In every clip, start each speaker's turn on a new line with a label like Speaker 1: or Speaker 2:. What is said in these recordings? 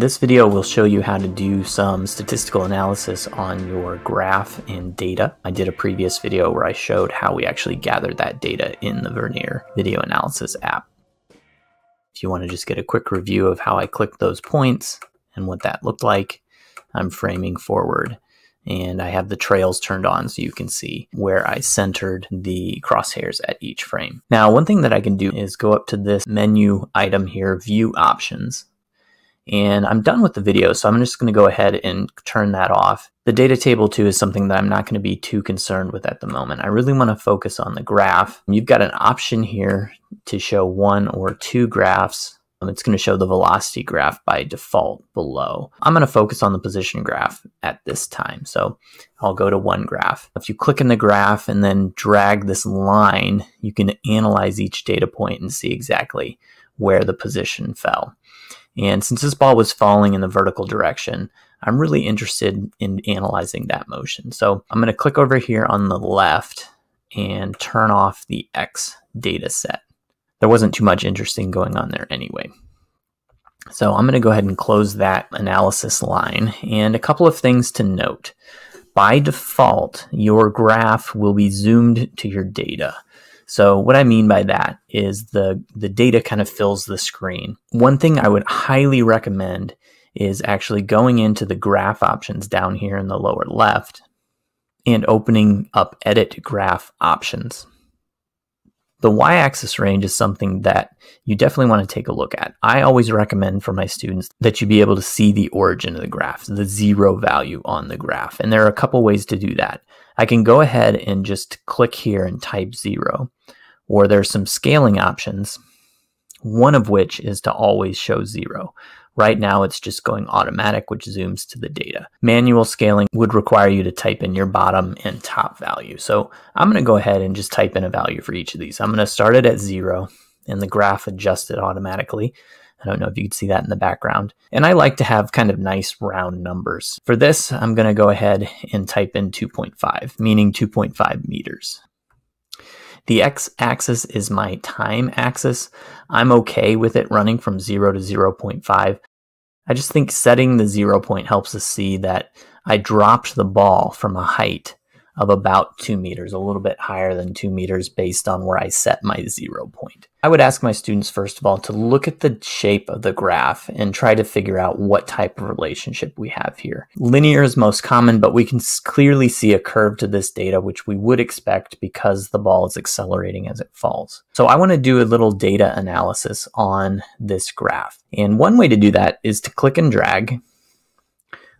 Speaker 1: This video will show you how to do some statistical analysis on your graph and data. I did a previous video where I showed how we actually gathered that data in the Vernier video analysis app. If you want to just get a quick review of how I clicked those points and what that looked like, I'm framing forward and I have the trails turned on so you can see where I centered the crosshairs at each frame. Now, one thing that I can do is go up to this menu item here, view options, and I'm done with the video, so I'm just going to go ahead and turn that off. The data table too is something that I'm not going to be too concerned with at the moment. I really want to focus on the graph. You've got an option here to show one or two graphs. It's going to show the velocity graph by default below. I'm going to focus on the position graph at this time. So I'll go to one graph. If you click in the graph and then drag this line, you can analyze each data point and see exactly where the position fell. And since this ball was falling in the vertical direction, I'm really interested in analyzing that motion. So I'm going to click over here on the left and turn off the X data set. There wasn't too much interesting going on there anyway. So I'm going to go ahead and close that analysis line. And a couple of things to note. By default, your graph will be zoomed to your data. So what I mean by that is the, the data kind of fills the screen. One thing I would highly recommend is actually going into the graph options down here in the lower left and opening up edit graph options. The y-axis range is something that you definitely want to take a look at. I always recommend for my students that you be able to see the origin of the graph, the zero value on the graph. And there are a couple ways to do that. I can go ahead and just click here and type zero, or there's some scaling options, one of which is to always show zero. Right now, it's just going automatic, which zooms to the data. Manual scaling would require you to type in your bottom and top value. So I'm going to go ahead and just type in a value for each of these. I'm going to start it at zero, and the graph adjusted automatically. I don't know if you can see that in the background. And I like to have kind of nice round numbers. For this, I'm going to go ahead and type in 2.5, meaning 2.5 meters. The x-axis is my time axis. I'm okay with it running from 0 to 0.5. I just think setting the zero point helps us see that I dropped the ball from a height of about two meters, a little bit higher than two meters based on where I set my zero point. I would ask my students, first of all, to look at the shape of the graph and try to figure out what type of relationship we have here. Linear is most common, but we can clearly see a curve to this data, which we would expect because the ball is accelerating as it falls. So I want to do a little data analysis on this graph. And one way to do that is to click and drag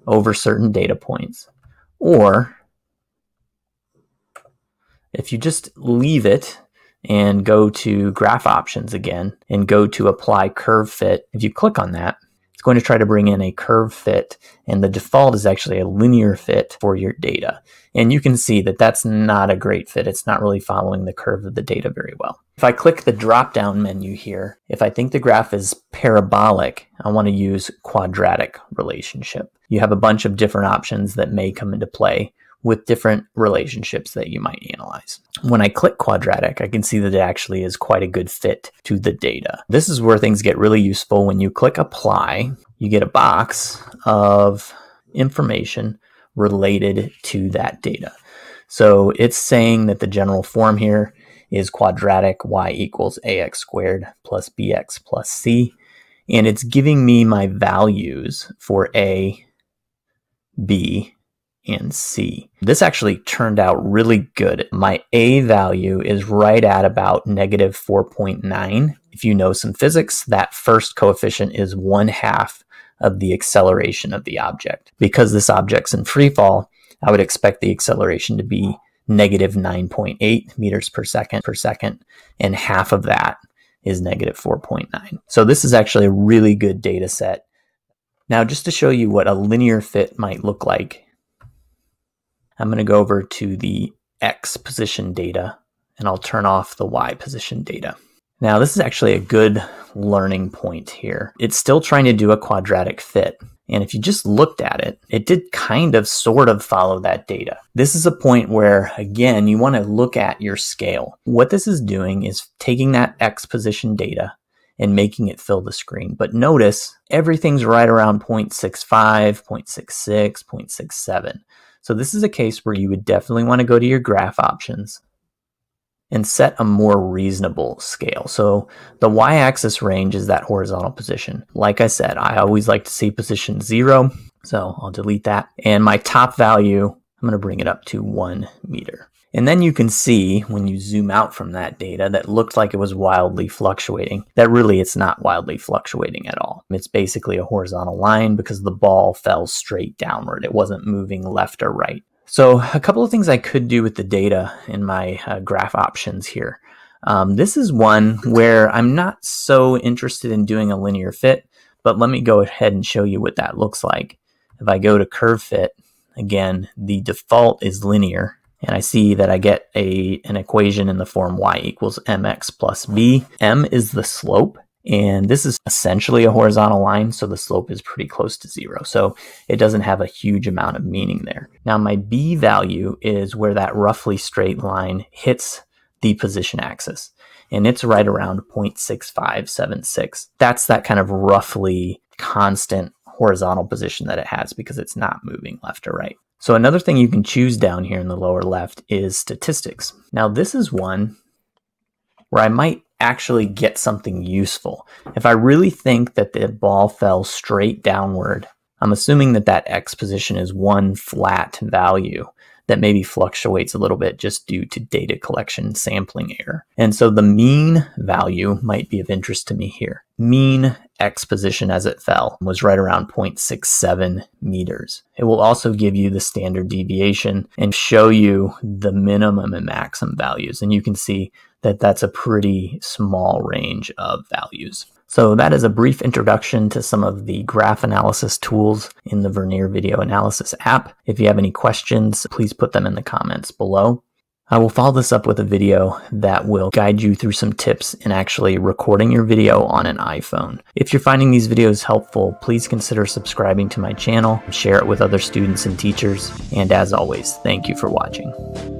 Speaker 1: over certain data points, or if you just leave it and go to graph options again and go to apply curve fit, if you click on that, it's going to try to bring in a curve fit and the default is actually a linear fit for your data. And you can see that that's not a great fit. It's not really following the curve of the data very well. If I click the drop down menu here, if I think the graph is parabolic, I want to use quadratic relationship. You have a bunch of different options that may come into play with different relationships that you might analyze. When I click quadratic, I can see that it actually is quite a good fit to the data. This is where things get really useful. When you click apply, you get a box of information related to that data. So it's saying that the general form here is quadratic y equals ax squared plus bx plus c. And it's giving me my values for a, b, and C. This actually turned out really good. My A value is right at about negative 4.9. If you know some physics, that first coefficient is one half of the acceleration of the object. Because this object's in free fall, I would expect the acceleration to be negative 9.8 meters per second per second, and half of that is negative 4.9. So this is actually a really good data set. Now, just to show you what a linear fit might look like I'm going to go over to the X position data and I'll turn off the Y position data. Now this is actually a good learning point here. It's still trying to do a quadratic fit. And if you just looked at it, it did kind of sort of follow that data. This is a point where, again, you want to look at your scale. What this is doing is taking that X position data and making it fill the screen. But notice everything's right around 0.65, 0.66, 0.67. So this is a case where you would definitely want to go to your graph options and set a more reasonable scale. So the y-axis range is that horizontal position. Like I said, I always like to see position zero. So I'll delete that. And my top value, I'm going to bring it up to one meter. And then you can see when you zoom out from that data that looked like it was wildly fluctuating, that really it's not wildly fluctuating at all. It's basically a horizontal line because the ball fell straight downward. It wasn't moving left or right. So a couple of things I could do with the data in my uh, graph options here. Um, this is one where I'm not so interested in doing a linear fit, but let me go ahead and show you what that looks like. If I go to curve fit, again, the default is linear and I see that I get a an equation in the form y equals mx plus b. m is the slope, and this is essentially a horizontal line, so the slope is pretty close to zero. So it doesn't have a huge amount of meaning there. Now my b value is where that roughly straight line hits the position axis, and it's right around 0.6576. That's that kind of roughly constant horizontal position that it has because it's not moving left or right. So another thing you can choose down here in the lower left is statistics. Now this is one where I might actually get something useful. If I really think that the ball fell straight downward, I'm assuming that that X position is one flat value that maybe fluctuates a little bit just due to data collection sampling error. And so the mean value might be of interest to me here. Mean X position as it fell was right around 0.67 meters. It will also give you the standard deviation and show you the minimum and maximum values. And you can see that that's a pretty small range of values. So that is a brief introduction to some of the graph analysis tools in the Vernier Video Analysis app. If you have any questions, please put them in the comments below. I will follow this up with a video that will guide you through some tips in actually recording your video on an iPhone. If you're finding these videos helpful, please consider subscribing to my channel, share it with other students and teachers, and as always, thank you for watching.